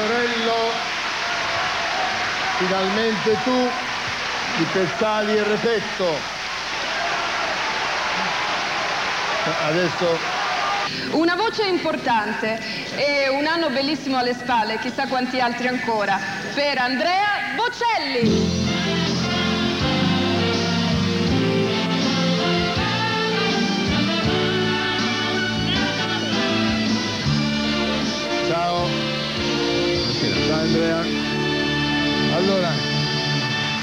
Fiorello, finalmente tu, di Pezzali e Refetto. Adesso Una voce importante e un anno bellissimo alle spalle, chissà quanti altri ancora, per Andrea Bocelli. Andrea. Allora,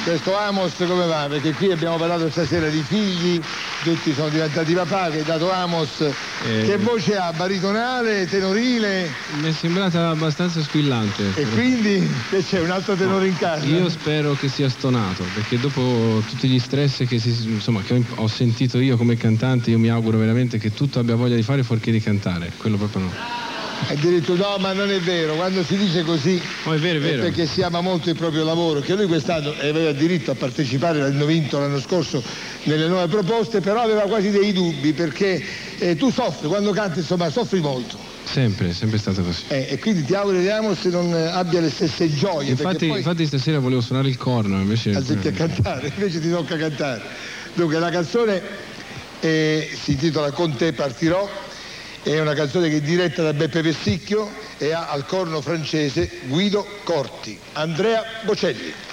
questo Amos come va? Perché qui abbiamo parlato stasera di figli, tutti sono diventati papà, che hai dato Amos. Eh. Che voce ha? Baritonale, tenorile? Mi è sembrata abbastanza squillante. E quindi che c'è un altro tenore in casa? Io spero che sia stonato, perché dopo tutti gli stress che, si- insomma, che ho, ho sentito io come cantante, io mi auguro veramente che tutto abbia voglia di fare fuorché di cantare. Quello proprio no. Addirittura no, ma non è vero, quando si dice così Oh, è vero, è vero. perché si ama molto il proprio lavoro, che lui quest'anno aveva diritto a partecipare, l'hanno vinto l'anno scorso nelle nuove proposte, però aveva quasi dei dubbi perché eh, tu soffri, quando canti insomma soffri molto Sempre, sempre stato così. eh, e quindi ti auguriamo se non eh, abbia le stesse gioie, Infatti, poi infatti stasera volevo suonare il corno, invece... anziché cantare, invece ti tocca cantare. Dunque la canzone eh, si intitola Con te partirò, è una canzone che è diretta da Beppe Vessicchio e ha al corno francese Guido Corti, Andrea Bocelli.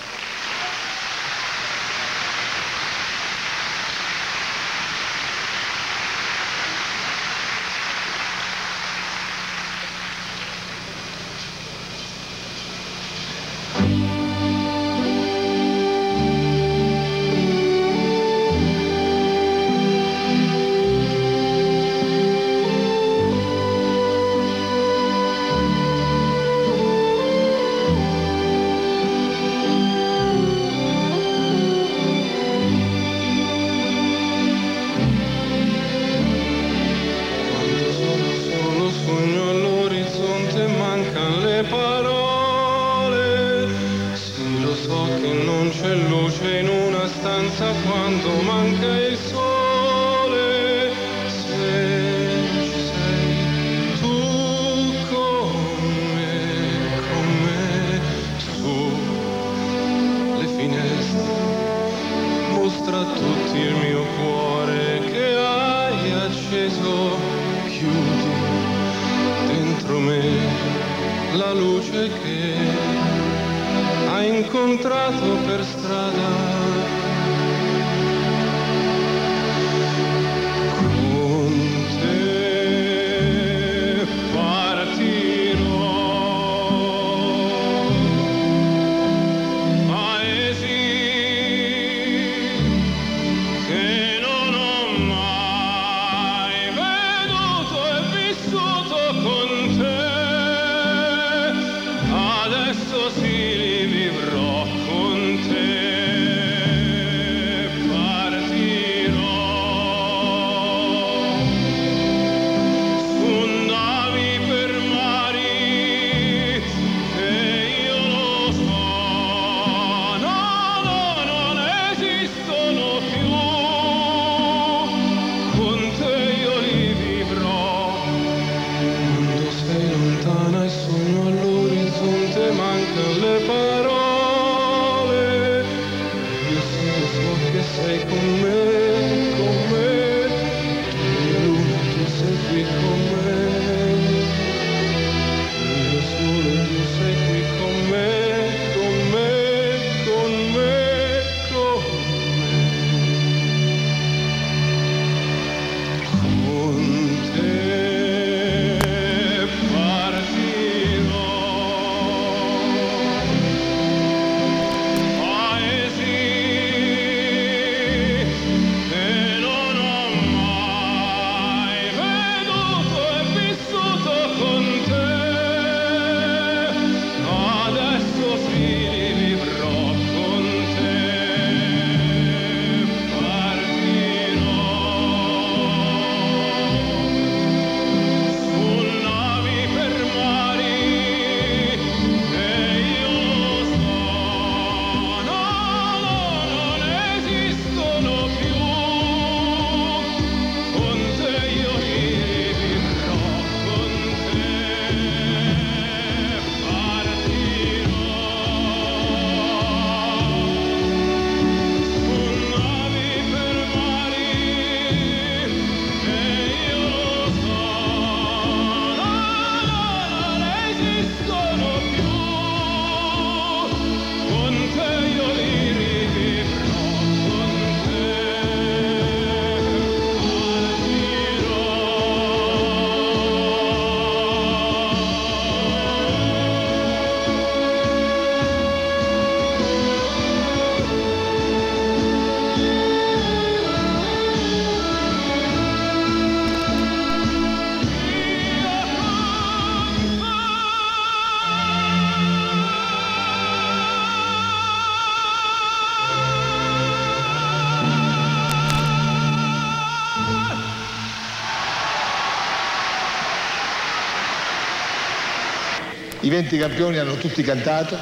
20 campioni hanno tutti cantato,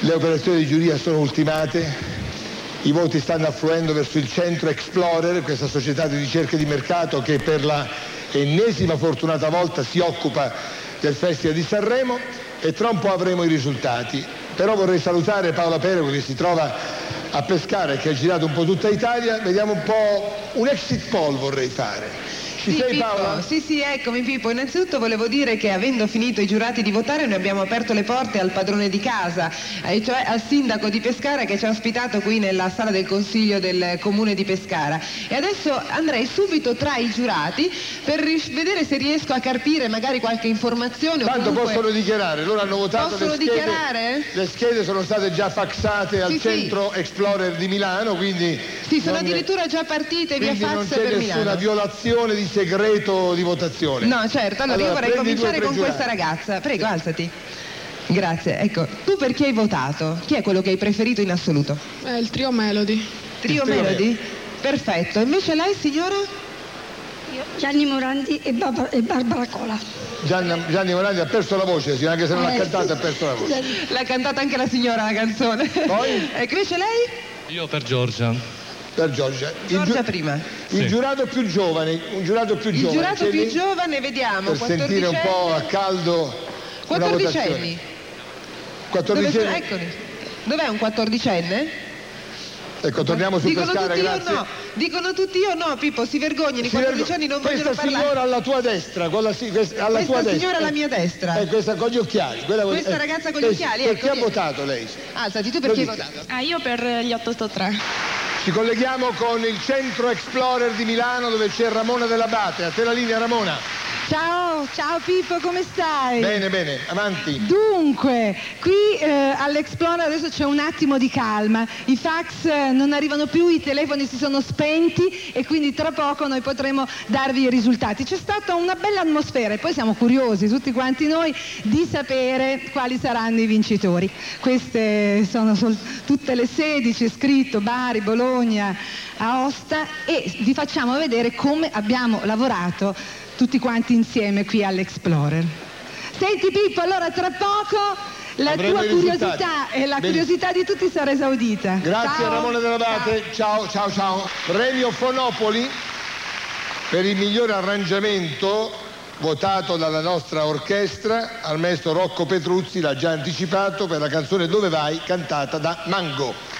le operazioni di giuria sono ultimate, i voti stanno affluendo verso il centro Explorer, questa società di ricerca di mercato che per la ennesima fortunata volta si occupa del Festival di Sanremo e tra un po' avremo i risultati. Però vorrei salutare Paola Perego che si trova a pescare, che ha girato un po' tutta Italia, vediamo un po' un exit poll vorrei fare. Ci Sì, sei Pippo, Paola? sì, sì, eccomi Pippo. Innanzitutto volevo dire che avendo finito i giurati di votare noi abbiamo aperto le porte al padrone di casa, eh, cioè al sindaco di Pescara che ci ha ospitato qui nella sala del consiglio del comune di Pescara. E adesso andrei subito tra i giurati per vedere se riesco a carpire magari qualche informazione. Tanto comunque- possono dichiarare, loro hanno votato Possono le schede, dichiarare? le schede sono state già faxate al Sì, centro Explorer di Milano, quindi Sì, sono non- addirittura già partite via quindi non fax c'è per nessuna Milano. violazione di segreto di votazione. No, certo, allora, io vorrei cominciare con questa ragazza. Prego, alzati. Grazie. Ecco, tu per chi hai votato? Chi è quello che hai preferito in assoluto? È il trio Melody. Trio trio Melody? Perfetto. Invece lei, signora? Gianni Morandi e, Barbara, e Barbara Cola. Gianni, Gianni Morandi ha perso la voce, sì, anche se non ha Eh, cantato sì. ha perso la voce. L'ha cantata anche la signora la canzone. Poi? Ecco, invece lei? Io per Giorgia. Per Giorgia. Il, Giorgia prima. il giurato più giovane, un giurato più Il giovane. giurato c'è più lì? giovane, vediamo. Per sentire un po' a caldo una 14 votazione. anni. 14 Dove sono? anni. Eccoli. Dov'è un 14enne? Ecco, torniamo su Dicono Pescara, tutti grazie. io no. Dicono tutti io no, Pippo, si vergognano, i Si 14 vergo- anni non questa vogliono parlare. signora alla tua destra, con la, si- questa, alla Questa tua destra. signora alla mia destra. Eh, questa con gli occhiali. quella Questa eh, ragazza con gli eh, occhiali, Per ecco, chi ha votato lei? Alzati, tu per chi hai votato? Ah, io per gli 883. Ci colleghiamo con il centro Explorer di Milano dove c'è Ramona Dell'Abate. A te la linea Ramona. Ciao, ciao Pippo, come stai? Bene, bene, avanti. Dunque, qui eh, all'Explorer adesso c'è un attimo di calma, i fax eh, non arrivano più, i telefoni si sono spenti e quindi tra poco noi potremo darvi i risultati. C'è stata una bella atmosfera e poi siamo curiosi tutti quanti noi di sapere quali saranno i vincitori. Queste sono sol- tutte le sedi, c'è scritto Bari, Bologna, Aosta e vi facciamo vedere come abbiamo lavorato tutti quanti insieme qui all'Explorer. Senti Pippo, allora tra poco la Avremo tua curiosità e la Benissimo. curiosità di tutti sarà esaudita. Grazie Ciao. Ramona Dell'Abate. Ciao, ciao, ciao. Premio Fonopoli per il migliore arrangiamento votato dalla nostra orchestra al maestro Rocco Petruzzi, l'ha già anticipato, per la canzone Dove vai, cantata da Mango.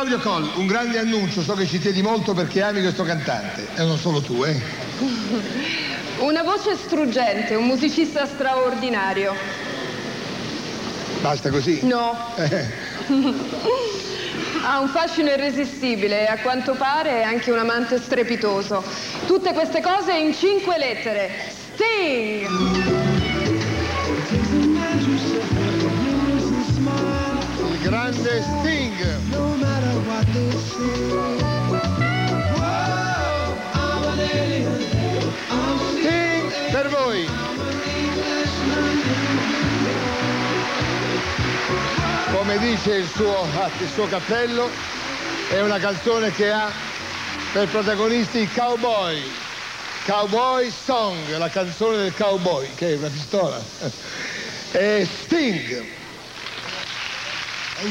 Claudio Coll, un grande annuncio, so che ci tieni molto perché ami questo cantante, e non solo tu, eh. Una voce struggente, un musicista straordinario. Basta così. No, Eh, ha un fascino irresistibile e a quanto pare è anche un amante strepitoso. Tutte queste cose in cinque lettere. Sting! Grande Sting. No matter what they say. Whoa, I'm an alien. I'm Sting per voi. Come dice il suo, il suo cappello, è una canzone che ha per protagonisti i cowboy. Cowboy Song, la canzone del cowboy, che è una pistola. E Sting. How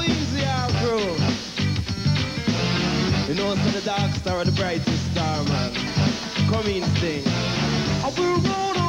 easy our crew. You know, so the dark star or the brightest star, man. Come in, sting. I will roll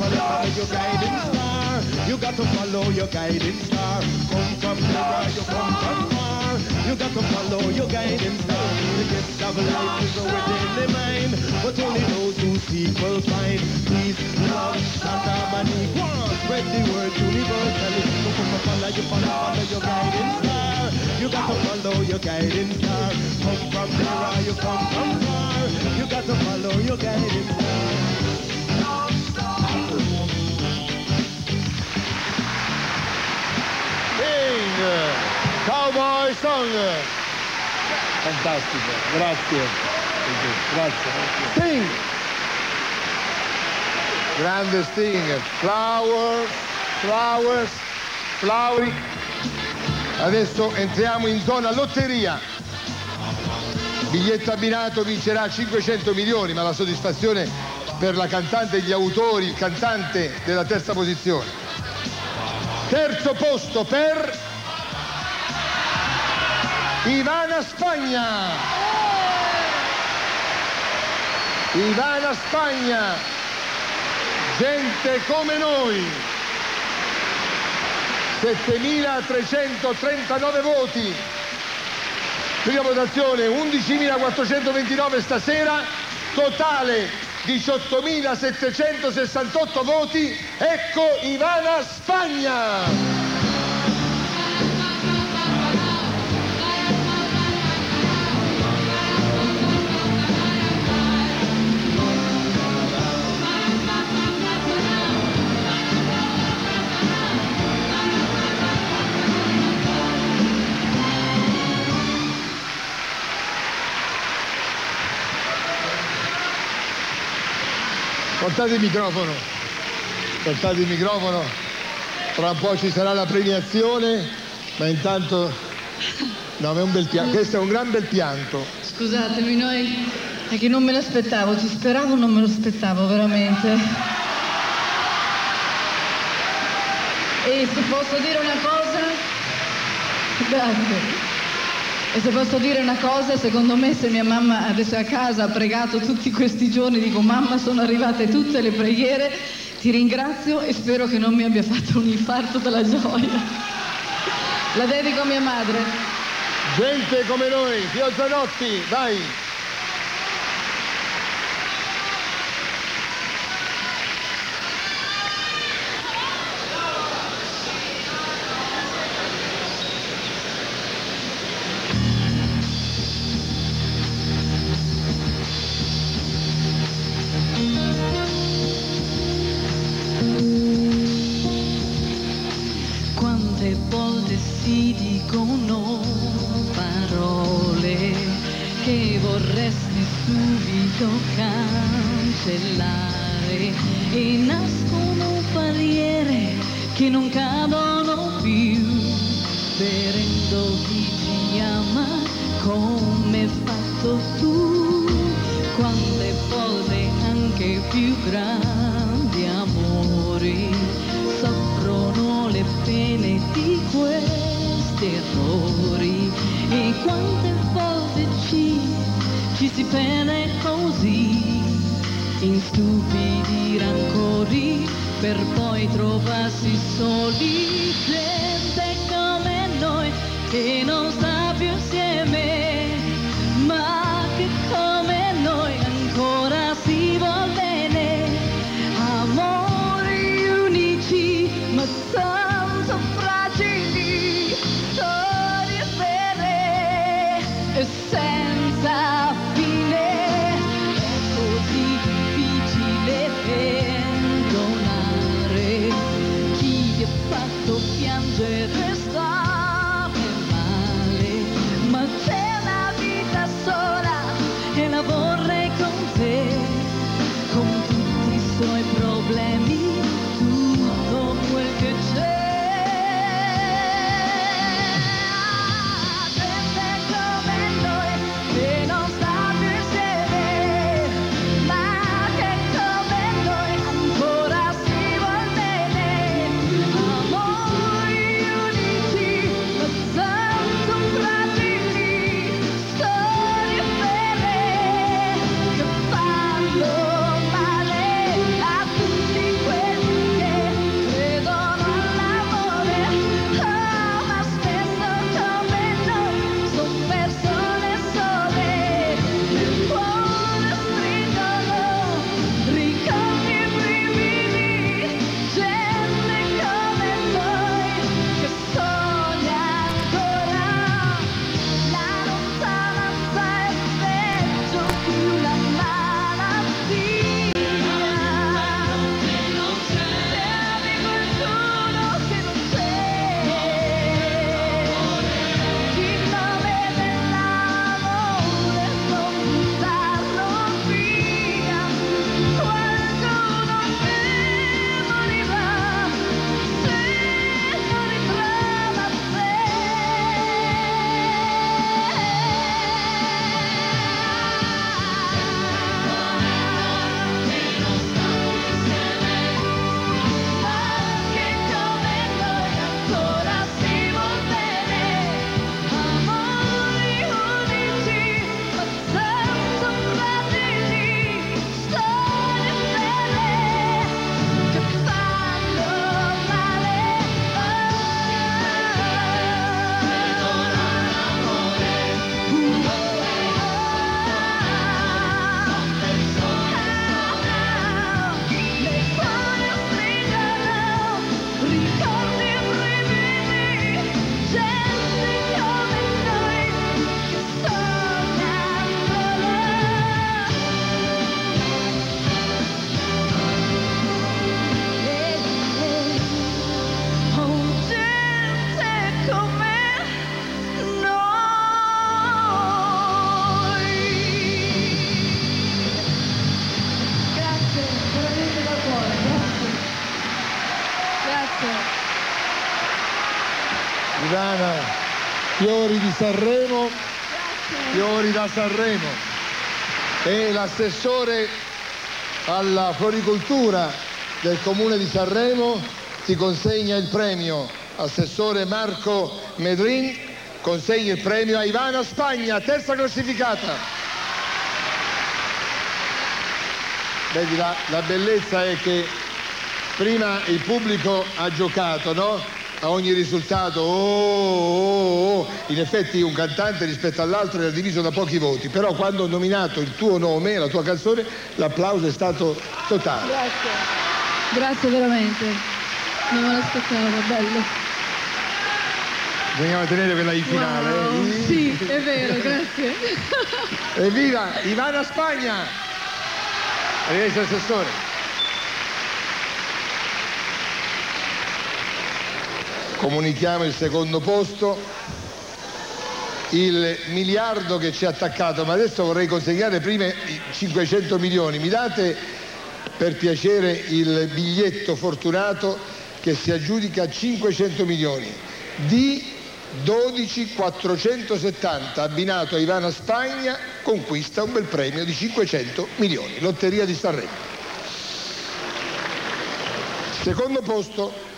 Follow you, follow, follow your guiding star. You got to follow your guiding star. Come from near, you come from far. You got to follow your guiding star. The gift of life is within the mind, but only those who seek will find peace, love, and harmony. Go on, spread the word universally. So come and follow you, follow, follow your guiding star. You got to follow your guiding star. Come from near, you come from far. You got to follow your guiding star. Joy Song. Fantastico, grazie. Grazie. Sting. Grande Sting. Flowers, flowers, flowers. Adesso entriamo in zona lotteria. Biglietto abbinato vincerà 500 milioni, ma la soddisfazione per la cantante e gli autori, il cantante della terza posizione. Terzo posto per Ivana Spagna. Ivana Spagna. Gente come noi. 7.339 voti. Prima votazione 11.429 stasera, totale 18.768 voti. Ecco Ivana Spagna. Portate il microfono, portate il microfono, tra un po' ci sarà la premiazione, ma intanto... No, è un bel pianto, questo è un gran bel pianto. Scusatemi, noi è che non me l'aspettavo, ci speravo, non me lo aspettavo veramente. E se posso dire una cosa, grazie. E se posso dire una cosa, secondo me se mia mamma adesso è a casa ha pregato tutti questi giorni, dico mamma sono arrivate tutte le preghiere, ti ringrazio e spero che non mi abbia fatto un infarto dalla gioia. La dedico a mia madre. Gente come noi, Pio Zanotti, vai! Subito cancellare e nascono barriere che non cadono più, vedendo chi ci ama come fatto tu, quante volte anche più grandi amori soffrono le pene di questi errori. E quante volte ci, ci si pene così in stupidi rancori per poi trovarsi soli. Gente come noi che non sta più insieme Sanremo, fiori da Sanremo. E l'assessore alla floricoltura del comune di Sanremo ti consegna il premio. Assessore Marco Medrin consegna il premio a Ivana Spagna, terza classificata. Vedi, la, la bellezza è che prima il pubblico ha giocato, no? A ogni risultato, oh, oh, oh. in effetti un cantante rispetto all'altro era diviso da pochi voti, però quando ho nominato il tuo nome, la tua canzone, l'applauso è stato totale. Grazie. Grazie veramente. Non me l'aspettavo, bello. Bisognava tenere quella in finale. Wow, eh? Sì, è vero, grazie. Evviva! Ivana Spagna! Arrivederci assessore. Comunichiamo il secondo posto, il miliardo che ci ha attaccato, ma adesso vorrei consegnare prima i 500 milioni. Mi date per piacere il biglietto fortunato che si aggiudica 500 milioni. Di 12470 abbinato a Ivana Spagna conquista un bel premio di 500 milioni. Lotteria di Sanremo. Secondo posto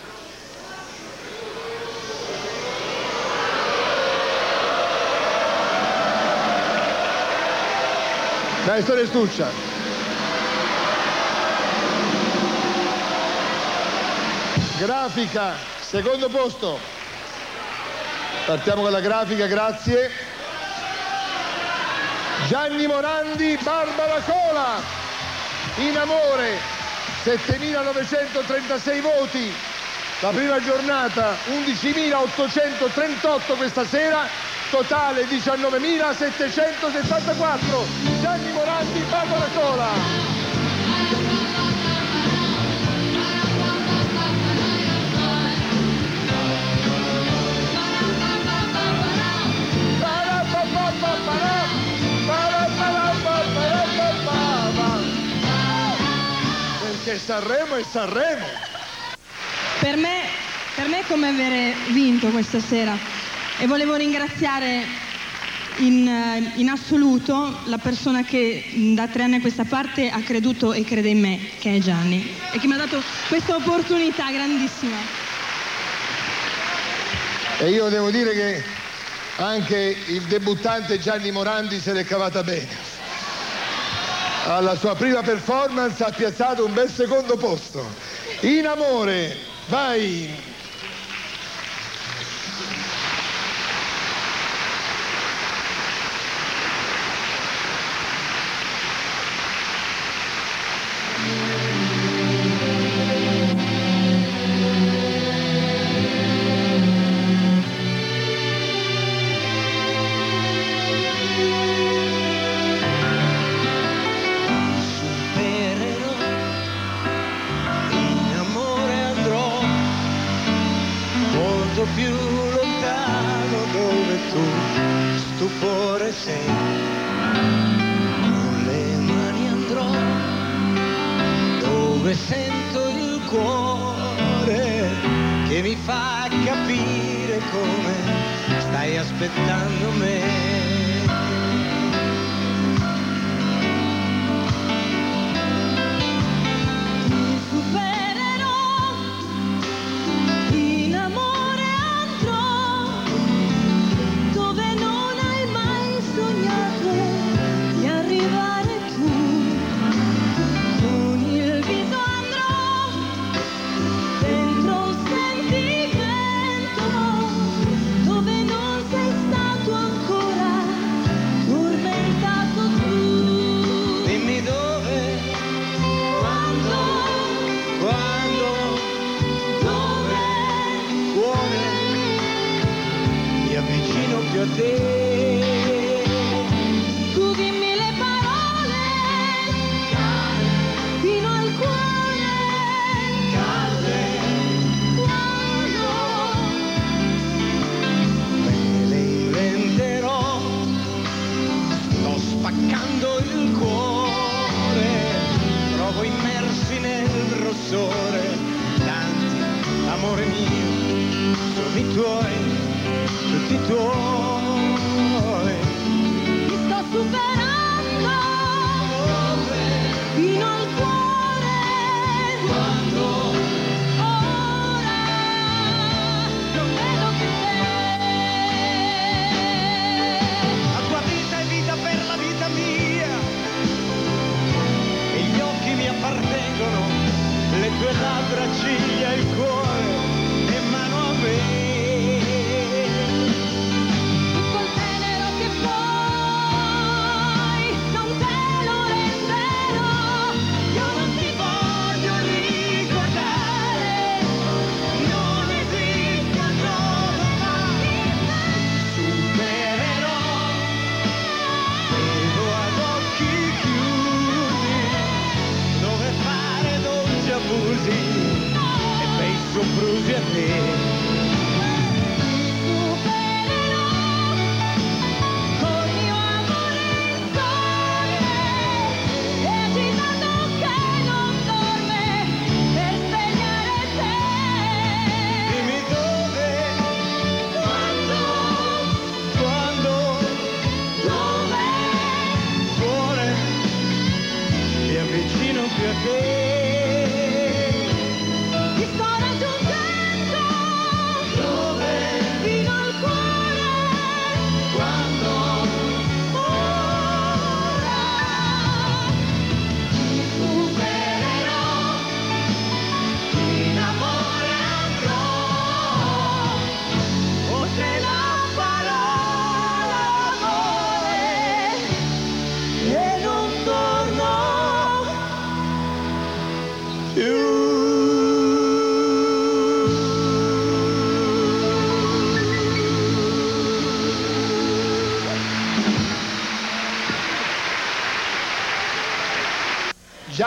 dai storia Stuccia grafica secondo posto Partiamo con la grafica, grazie. Gianni Morandi, Barbara Cola. In amore, 7.936 voti. La prima giornata, 11.838 questa sera. Totale 19.774. Gianni Morandi, Barbara Cola. Perché Sanremo è Sanremo. Per me, per me è come avere vinto questa sera e volevo ringraziare in, eh, in assoluto la persona che da tre anni a questa parte ha creduto e crede in me, che è Gianni, e che mi ha dato questa opportunità grandissima. E io devo dire che anche il debuttante Gianni Morandi se l'è cavata bene. Alla sua prima performance ha piazzato un bel secondo posto. In amore, vai!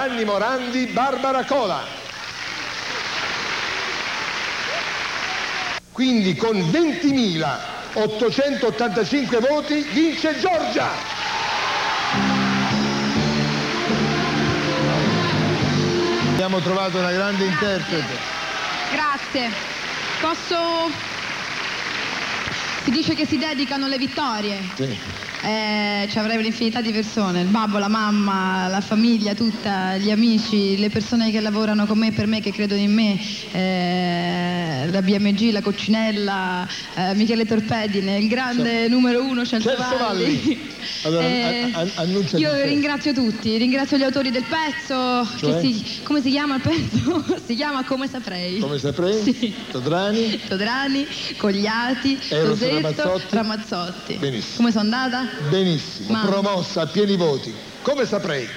Gianni Morandi, Barbara Cola. Quindi con 20.885 voti vince Giorgia. Abbiamo trovato una grande interprete. Grazie. Posso... Si dice che si dedicano le vittorie. Sì. Eh, ci avrei un'infinità di persone, il babbo, la mamma, la famiglia, tutta, gli amici, le persone che lavorano con me, per me, che credono in me, eh, la BMG, la Coccinella, eh, Michele Torpedine, il grande numero uno Celso, Celso Valli. Allora, Eh, a- a- annuncia Io ringrazio tutti, ringrazio gli autori del pezzo, Cioè? si- come si chiama il pezzo? si chiama Come saprei. Come saprei? Sì. Todrani? Todrani, Cogliati, Eros Tosetto, Ramazzotti. Benissimo. Come sono andata? Benissimo, Mamma. promossa a pieni voti. Come saprei?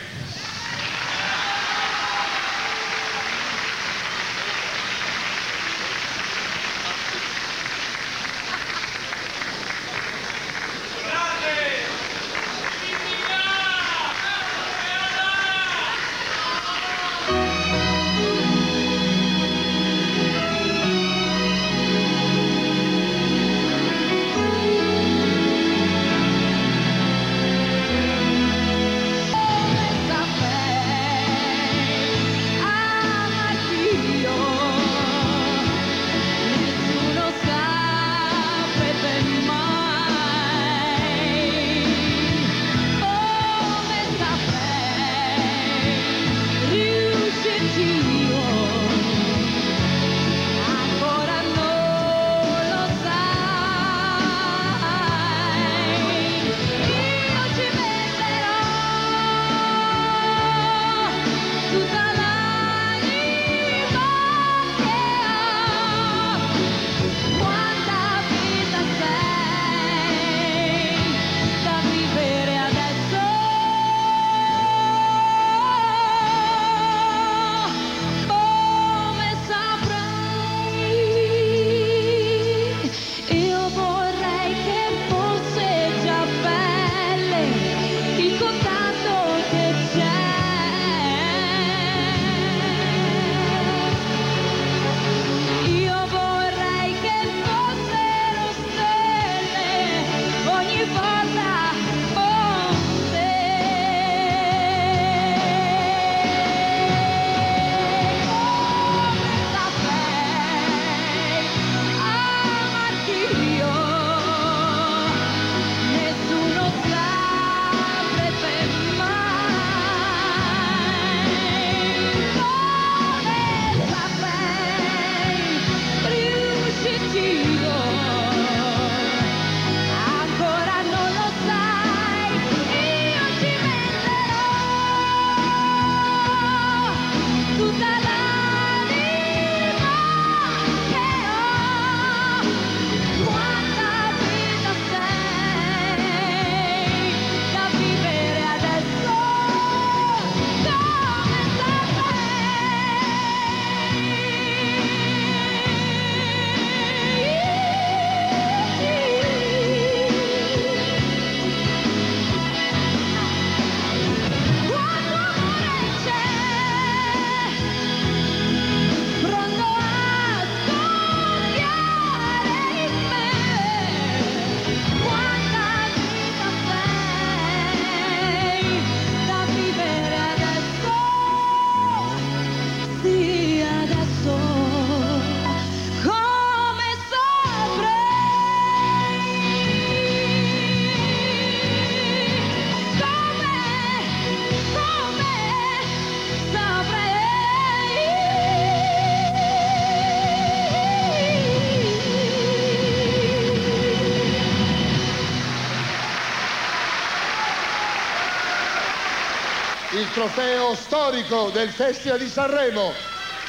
Trofeo storico del Festival di Sanremo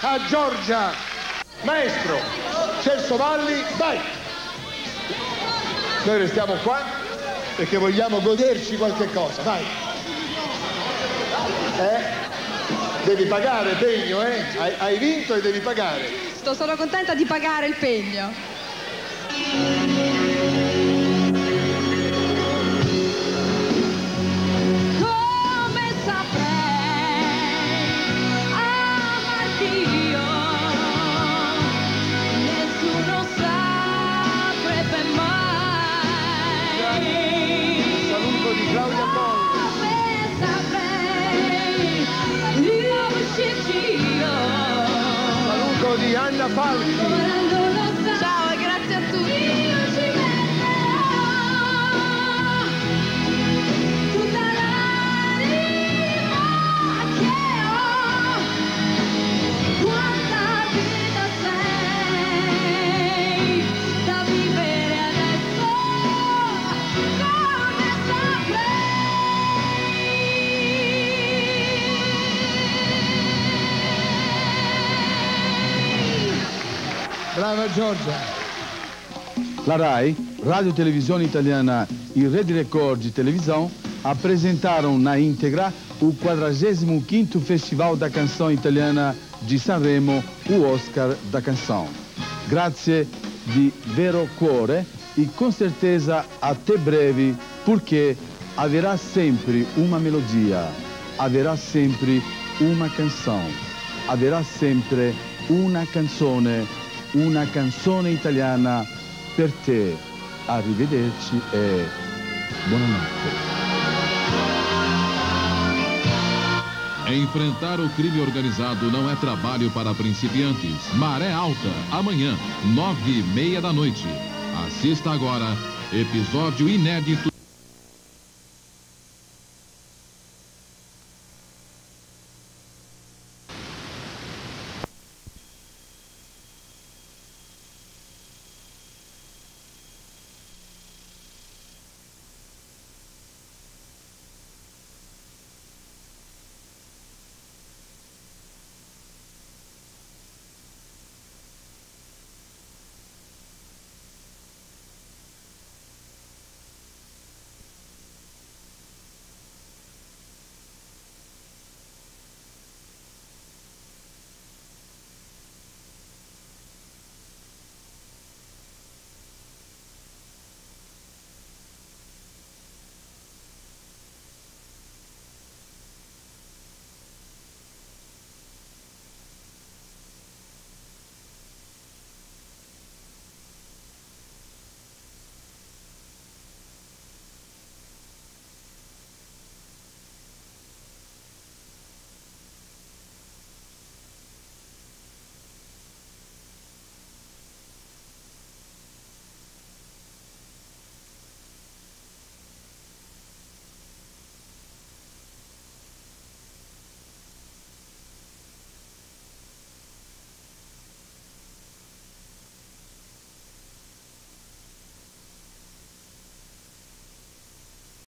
a Giorgia. Maestro Celso Valli, vai! Noi restiamo qua perché vogliamo goderci qualche cosa, vai! Eh? Devi pagare pegno, eh? Hai, hai vinto e devi pagare. Sto solo contenta di pagare il pegno. Di Brava Giorgia. La RAI, Radio Televisione Italiana e Rede Record de Televisão apresentaram na íntegra o 45º Festival da Canção Italiana de Sanremo, o Oscar da Canção. Grazie di vero cuore e com certeza até breve, porque haverá sempre uma melodia, haverá sempre uma canção, haverá sempre una canzone, una canzone italiana per te. Arrivederci e buonanotte. Enfrentar o crime organizado não é trabalho para principiantes. Maré Alta, amanhã, nove e meia da noite. Assista agora, episódio inédito